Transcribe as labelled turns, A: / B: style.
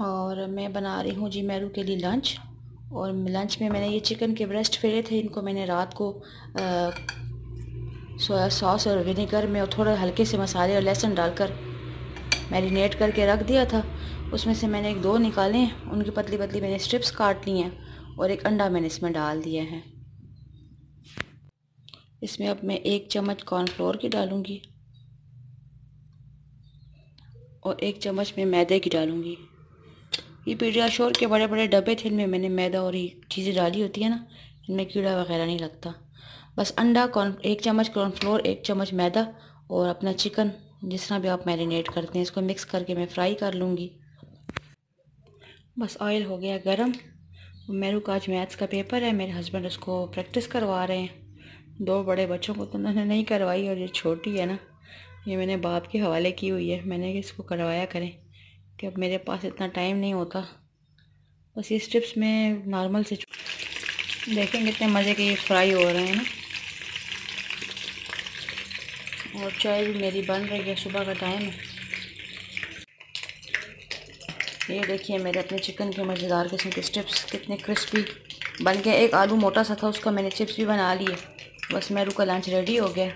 A: और मैं बना रही हूँ जी मैरू के लिए लंच और लंच में मैंने ये चिकन के ब्रेस्ट फेरे थे, इनको मैंने रात को सोया सॉस और विनेगर में और थोड़ा हल्के से मसाले और लहसुन डालकर मैरिनेट करके रख दिया था। उसमें से मैंने एक दो निकाले हैं, उनकी पतली पतली मैंने स्ट्रिप्स काट ली हैं और एक अंडा मैंने इसमें डाल दिया है। इसमें अब मैं एक चम्मच कॉर्नफ्लोर की डालूँगी और एक चम्मच में मैदे की डालूँगी। ये पीडियाशोर के बड़े बड़े डब्बे थे, इनमें मैंने मैदा और ये चीज़ें डाली होती है ना, इनमें कीड़ा वगैरह नहीं लगता। बस अंडा, कॉर्न, एक चम्मच कॉर्नफ्लोर, एक चम्मच मैदा और अपना चिकन, जिस तरह भी आप मैरिनेट करते हैं, इसको मिक्स करके मैं फ्राई कर लूँगी। बस ऑयल हो गया गरम। मेरू का आज मैथ्स का पेपर है, मेरे हस्बैंड उसको प्रैक्टिस करवा रहे हैं। दो बड़े बच्चों को तो उन्होंने नहीं करवाई और ये छोटी है ना, ये मैंने बाप के हवाले की हुई है, मैंने इसको करवाया करें। कि अब मेरे पास इतना टाइम नहीं होता। बस ये स्ट्रिप्स में नॉर्मल से देखें कितने मज़े के ये फ्राई हो रहे हैं ना। और चाय भी मेरी बन रही है सुबह का टाइम है ये देखिए मेरे अपने चिकन के मज़ेदार किस्म के स्टिप्स कितने क्रिस्पी बन गए। एक आलू मोटा सा था, उसका मैंने चिप्स भी बना लिए। बस मेरू का लंच रेडी हो गया।